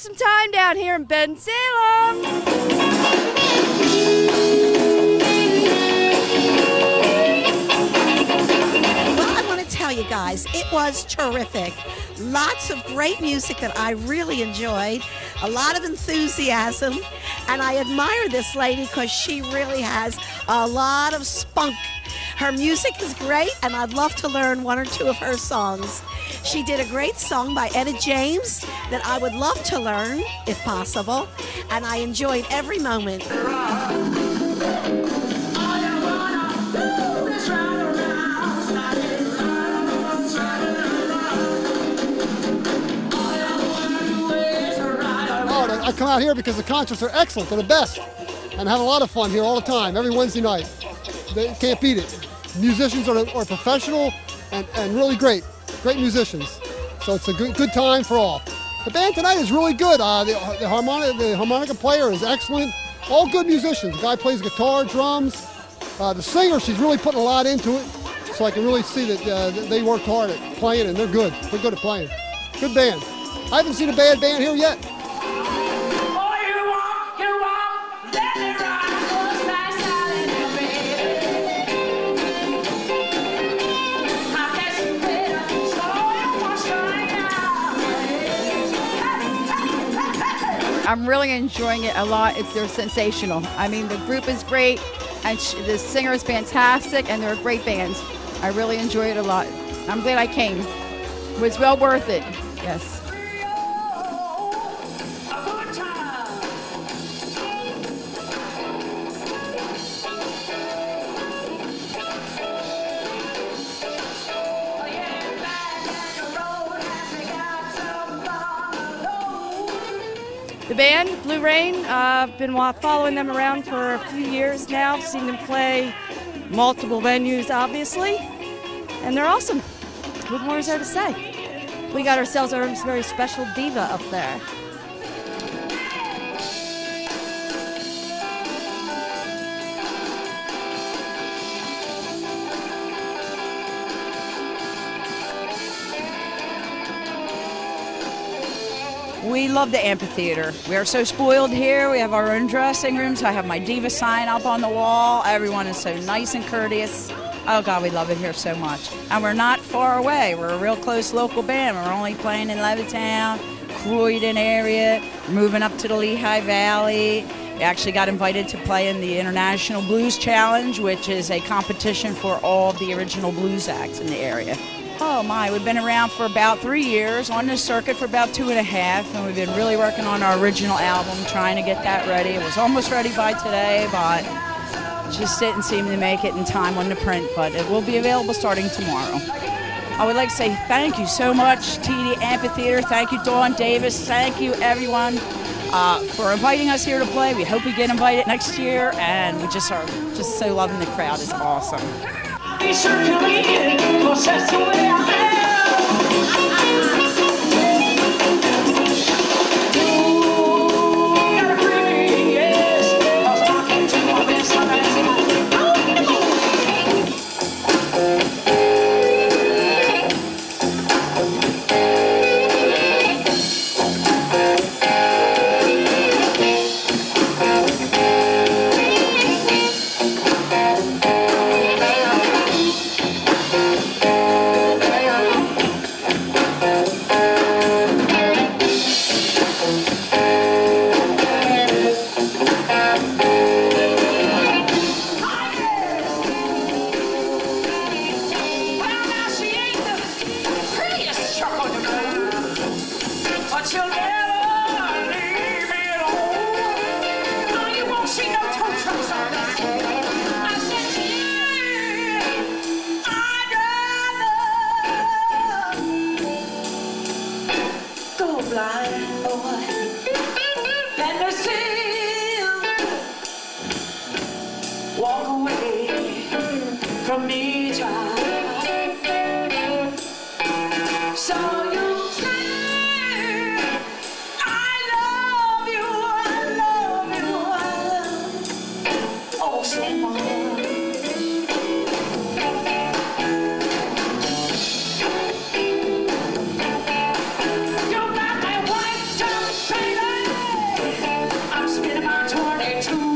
awesome time down here in Bensalem. Well, I want to tell you guys, it was terrific. Lots of great music that I really enjoyed, a lot of enthusiasm, and I admire this lady because she really has a lot of spunk. Her music is great, and I'd love to learn one or two of her songs. She did a great song by Etta James that I would love to learn, if possible, and I enjoyed every moment. Oh, I come out here because the concerts are excellent. They're the best. And have a lot of fun here all the time, every Wednesday night. They can't beat it. Musicians are, are professional and, and really great. Great musicians. So it's a good, good time for all. The band tonight is really good. Uh, the, the, harmonica, the harmonica player is excellent. All good musicians. The guy plays guitar, drums. Uh, the singer, she's really putting a lot into it. So I can really see that uh, they worked hard at playing and they're good. They're good at playing. Good band. I haven't seen a bad band here yet. I'm really enjoying it a lot. It's they're sensational. I mean, the group is great, and sh- the singer is fantastic, and they're a great band. I really enjoy it a lot. I'm glad I came. It was well worth it. Yes. The band, Blue Reign, uh, I've been following them around for a few years now. Seen them play multiple venues, obviously, and they're awesome. What more is there to say? We got ourselves a very special diva up there. We love the amphitheater. We are so spoiled here. We have our own dressing rooms. I have my diva sign up on the wall. Everyone is so nice and courteous. Oh God, we love it here so much. And we're not far away. We're a real close local band. We're only playing in Levittown, Croydon area. We're moving up to the Lehigh Valley. We actually got invited to play in the International Blues Challenge, which is a competition for all the original blues acts in the area. Oh my, we've been around for about three years, on the circuit for about two and a half, and we've been really working on our original album, trying to get that ready. It was almost ready by today, but just didn't seem to make it in time on the print, but it will be available starting tomorrow. I would like to say thank you so much, TD Amphitheater. Thank you, Dawn Davis. Thank you, everyone, uh, for inviting us here to play. We hope we get invited next year, and we just are just so loving the crowd. It's awesome. Certainly the way I But blind, to